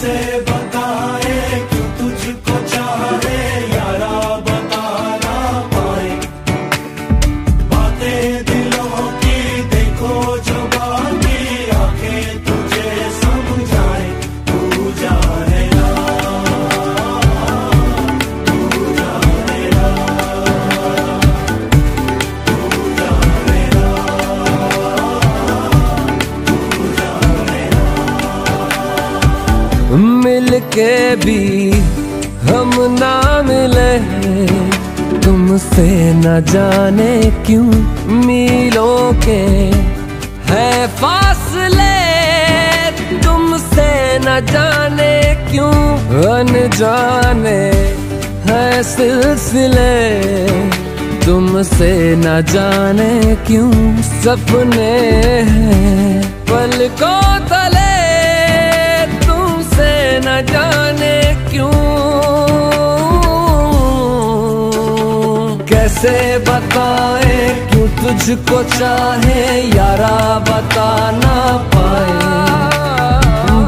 se va. मिल के भी हम ना मिले तुमसे न जाने क्यों मिलों के है फासले। तुमसे न जाने क्यों अनजाने है सिलसिले। तुमसे न जाने क्यों सपने हैं। पल को तले कैसे बताए क्यों तुझको चाहे यारा बता ना पाए।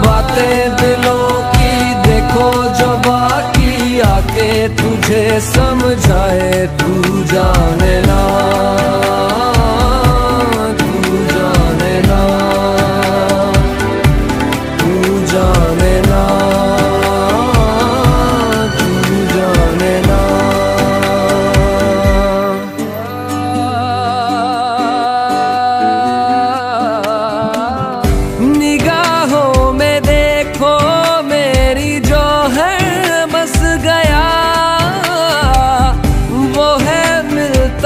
बातें दिलों की देखो जो बाकी आके तुझे समझाए, तू जाने ना।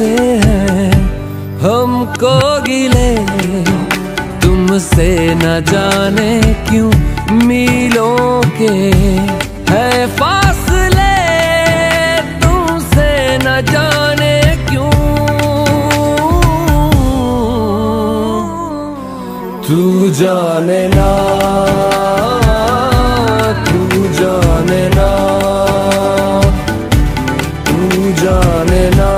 हैं, हमको गिले। तुमसे न जाने क्यों मिलों के है फासले। तुमसे न जाने तू जाने ना, तू जाने ना, तू जाने ना।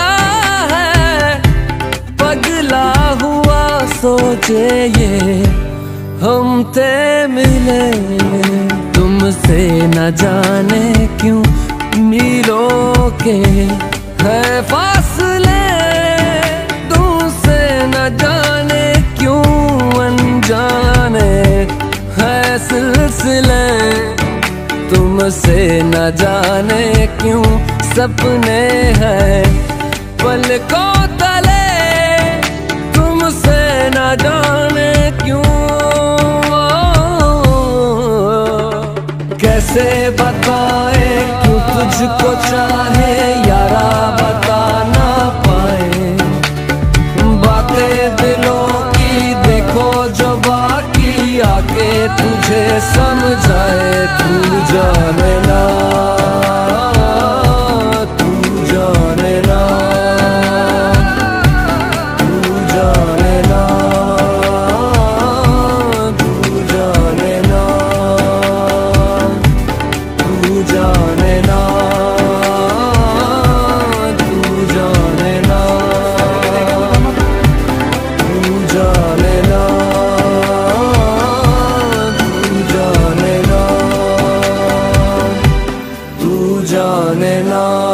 है। पगला हुआ सोचे ये, हम ते मिले। तुमसे न जाने क्यों मिलों के है फासले। तुमसे न जाने क्यों अनजाने है सिलसिले। तुमसे न जाने क्यों सपने हैं पल जाने ना